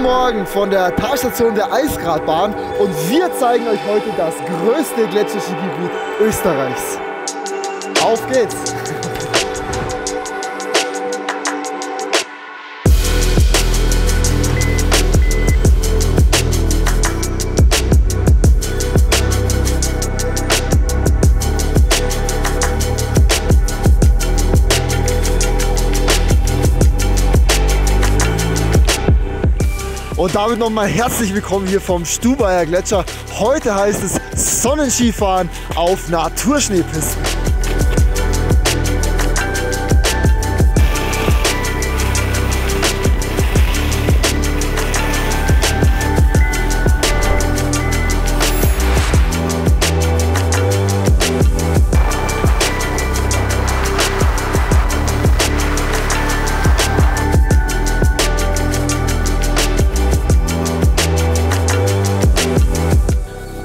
Guten Morgen von der Talstation der Eisgradbahn und wir zeigen euch heute das größte Gletscherskigebiet Österreichs. Auf geht's! Und damit nochmal herzlich willkommen hier vom Stubaier Gletscher. Heute heißt es Sonnenskifahren auf Naturschneepisten.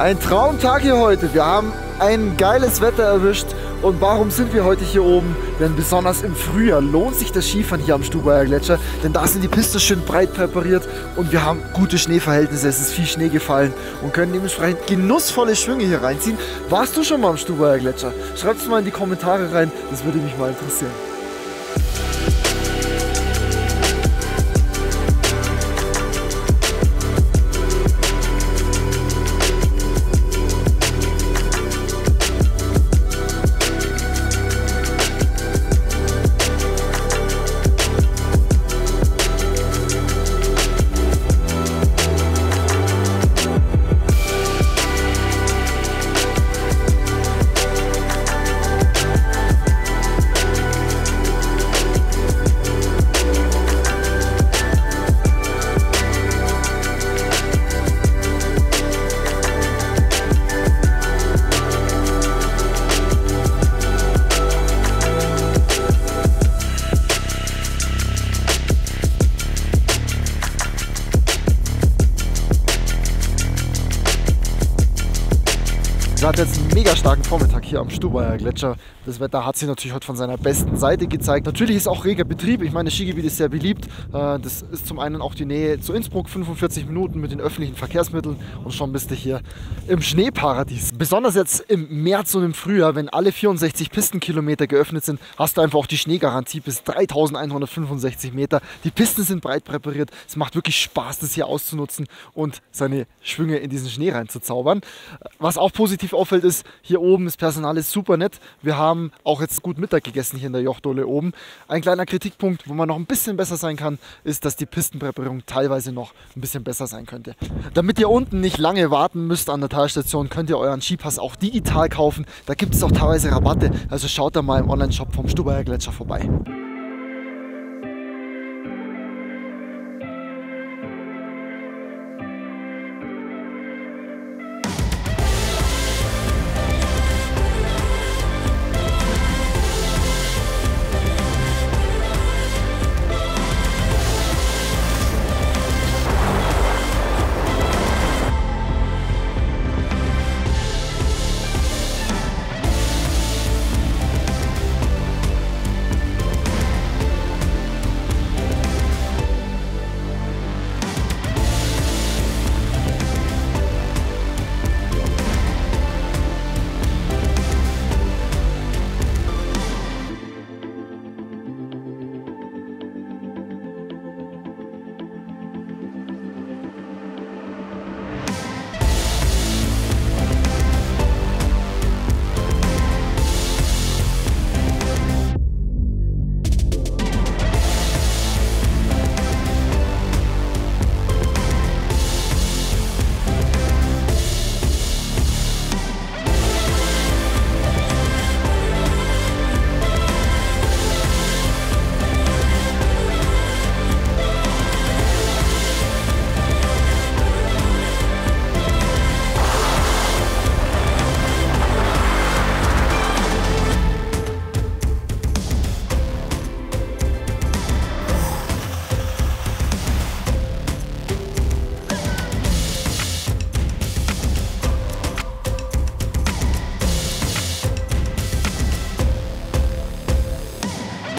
Ein Traumtag hier heute. Wir haben ein geiles Wetter erwischt. Und warum sind wir heute hier oben? Denn besonders im Frühjahr lohnt sich das Skifahren hier am Stubaier Gletscher. Denn da sind die Pisten schön breit präpariert und wir haben gute Schneeverhältnisse. Es ist viel Schnee gefallen und können dementsprechend genussvolle Schwünge hier reinziehen. Warst du schon mal am Stubaier Gletscher? Schreib es mal in die Kommentare rein. Das würde mich mal interessieren. Wir hatten jetzt einen mega starken Vormittag hier am Stubaier Gletscher. Das Wetter hat sich natürlich heute von seiner besten Seite gezeigt. Natürlich ist auch reger Betrieb. Ich meine, das Skigebiet ist sehr beliebt. Äh, das ist zum einen auch die Nähe zu Innsbruck, 45 Minuten mit den öffentlichen Verkehrsmitteln und schon bist du hier im Schneeparadies. Besonders jetzt im März und im Frühjahr, wenn alle 64 Pistenkilometer geöffnet sind, hast du einfach auch die Schneegarantie bis 3165 Meter. Die Pisten sind breit präpariert. Es macht wirklich Spaß, das hier auszunutzen und seine Schwünge in diesen Schnee reinzuzaubern. Was auch positiv auffällt, ist, hier oben das Personal ist super nett. Wir haben auch jetzt gut Mittag gegessen hier in der Jochdole oben. Ein kleiner Kritikpunkt, wo man noch ein bisschen besser sein kann, ist, dass die Pistenpräparierung teilweise noch ein bisschen besser sein könnte. Damit ihr unten nicht lange warten müsst an der Talstation, könnt ihr euren Skipass auch digital kaufen. Da gibt es auch teilweise Rabatte, also schaut da mal im Online-Shop vom Stubaier Gletscher vorbei.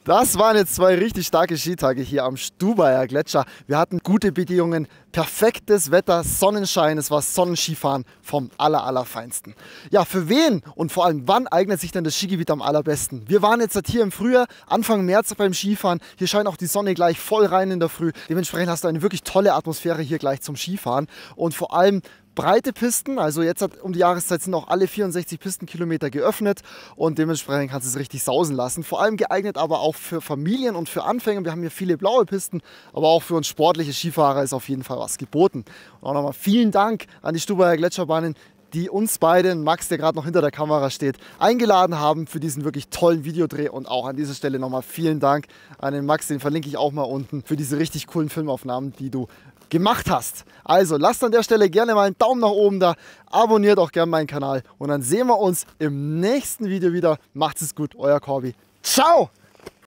Das waren jetzt zwei richtig starke Skitage hier am Stubaier Gletscher. Wir hatten gute Bedingungen, perfektes Wetter, Sonnenschein. Es war Sonnenskifahren vom aller, allerfeinsten. Ja, für wen und vor allem wann eignet sich denn das Skigebiet am allerbesten? Wir waren jetzt hier im Frühjahr, Anfang März beim Skifahren. Hier scheint auch die Sonne gleich voll rein in der Früh. Dementsprechend hast du eine wirklich tolle Atmosphäre hier gleich zum Skifahren. Und vor allem breite Pisten. Also jetzt hat, um die Jahreszeit sind auch alle 64 Pistenkilometer geöffnet und dementsprechend kannst du es richtig sausen lassen. Vor allem geeignet aber auch für Familien und für Anfänger. Wir haben hier viele blaue Pisten, aber auch für uns sportliche Skifahrer ist auf jeden Fall was geboten. Und auch nochmal vielen Dank an die Stubaier Gletscherbahnen, die uns beiden, Max, der gerade noch hinter der Kamera steht, eingeladen haben für diesen wirklich tollen Videodreh. Und auch an dieser Stelle nochmal vielen Dank an den Max, den verlinke ich auch mal unten, für diese richtig coolen Filmaufnahmen, die du gemacht hast. Also lasst an der Stelle gerne mal einen Daumen nach oben da, abonniert auch gerne meinen Kanal und dann sehen wir uns im nächsten Video wieder. Macht's es gut, euer Corby. Ciao!